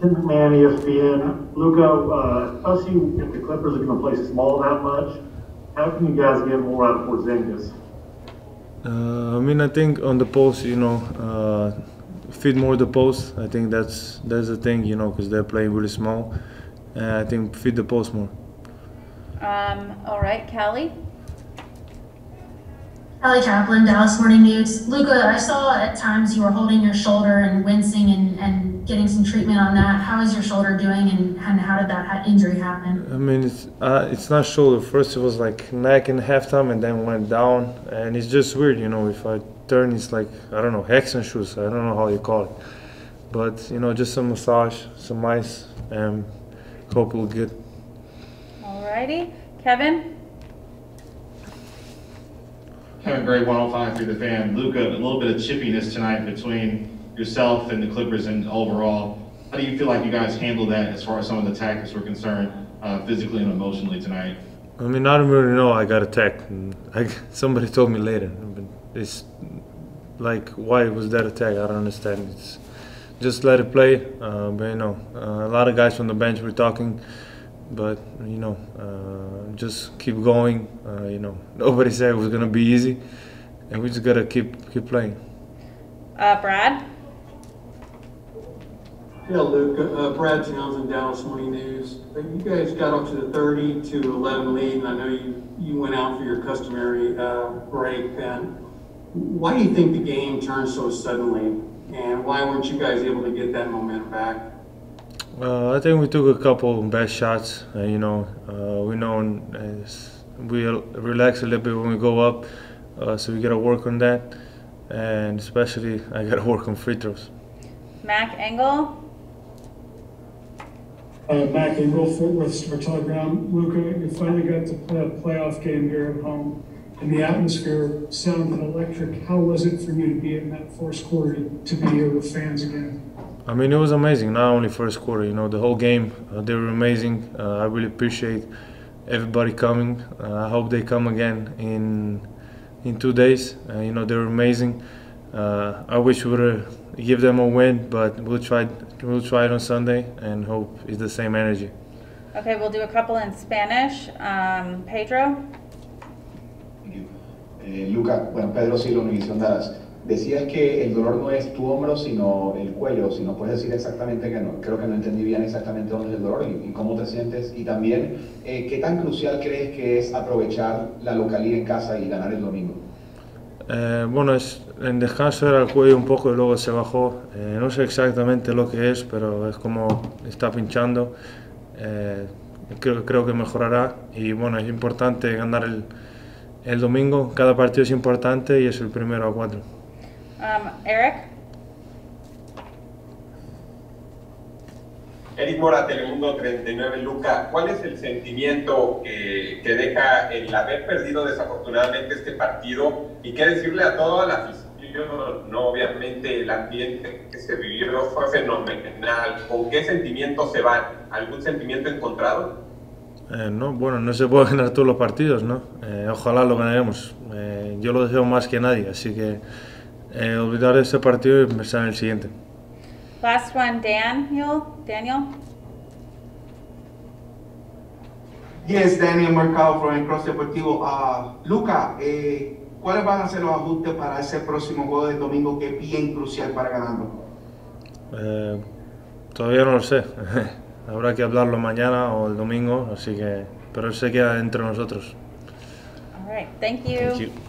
Tim McMahon, ESPN. Luka, uh, especially if the Clippers are going to play small that much, how can you guys get more out of Porzingis? Uh, I mean, I think on the post, you know, uh, feed more the post. I think that's that's the thing, you know, because they're playing really small. And I think feed the post more. Um, all right, Callie? Callie Caplan, Dallas Morning News. Luka, I saw at times you were holding your shoulder and wincing and, and getting some treatment on that. How is your shoulder doing and, and how did that injury happen? I mean, it's uh, it's not shoulder. First it was like neck in halftime, and then went down, and it's just weird, you know. If I turn, it's like I don't know, hex and shoes. I don't know how you call it, but you know, just some massage, some ice, and hope it'll get. All righty. Kevin? Gray, 105.3 the fan. Luka, a little bit of chippiness tonight between yourself and the Clippers and overall. How do you feel like you guys handled that as far as some of the tactics were concerned, uh, physically and emotionally tonight? I mean, I don't really know. I got attacked. I, somebody told me later. It's like, why was that attack? I don't understand. It's just let it play. Uh, but you know, uh, a lot of guys from the bench were talking. But you know, uh, just keep going. Uh, you know, nobody said it was gonna be easy, and we just gotta keep keep playing. Uh, Brad? Yeah, Luke, uh, Brad Townsend, Dallas Morning News. You guys got up to the 30 to 11 lead, and I know you, you went out for your customary uh, break. And why do you think the game turned so suddenly? And why weren't you guys able to get that momentum back? Uh, I think we took a couple bad shots. Uh, you know, uh, we know uh, we relax a little bit when we go up, uh, so we gotta work on that, and especially I gotta work on free throws. Mac Engel? Uh, Mac Engel, Fort Worth Star Telegram. Luka, you finally got to play a playoff game here at home, and the atmosphere sounded electric. How was it for you to be in that first quarter to, to be here with fans again? I mean, it was amazing. Not only first quarter, you know, the whole game. Uh, they were amazing. Uh, I really appreciate everybody coming. Uh, I hope they come again in in two days. Uh, you know, they were amazing. Uh, I wish we would give them a win, but we'll try. We'll try it on Sunday and hope it's the same energy. Okay, we'll do a couple in Spanish. Um, Pedro? Eh, Luka, bueno, Pedro Silo, Univisión Dallas. Decías que el dolor no es tu hombro, sino el cuello, si no puedes decir exactamente que no. Creo que no entendí bien exactamente dónde es el dolor y, y cómo te sientes. Y también, eh, ¿qué tan crucial crees que es aprovechar la localidad en casa y ganar el domingo? Eh, bueno, es, en descanso era el cuello un poco y luego se bajó. Eh, no sé exactamente lo que es, pero es como está pinchando. Eh, creo, creo que mejorará y bueno, es importante ganar el, el domingo. Cada partido es importante y es el primero a cuatro. Um, Eric? Eric Mora, Telemundo 39, Luca, ¿cuál es el sentimiento que, que, deja el haber perdido desafortunadamente este partido y qué decirle a toda la afición? No, obviamente el ambiente que se vivió fue fenomenal. ¿Con qué sentimiento se van? ¿Algún sentimiento encontrado? Eh, no, bueno, no se puede ganar todos los partidos, ¿no? Eh, ojalá lo ganaremos. Eh, yo lo deseo más que nadie, así que eh, olvidar este partido y pensar en el siguiente. Last one, Daniel. Daniel? Yes, Daniel Mercado from el Cross Deportivo. Uh, Luca, eh, ¿cuáles van a ser los ajustes para ese próximo juego del domingo que es bien crucial para ganarlo? Eh, todavía no lo sé. Habrá que hablarlo mañana o el domingo, así que, pero se queda entre nosotros. All right, thank you. Thank you.